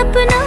tak